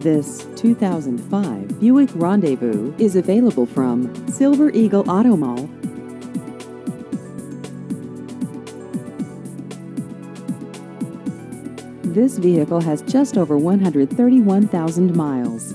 This 2005 Buick Rendezvous is available from Silver Eagle Auto Mall. This vehicle has just over 131,000 miles.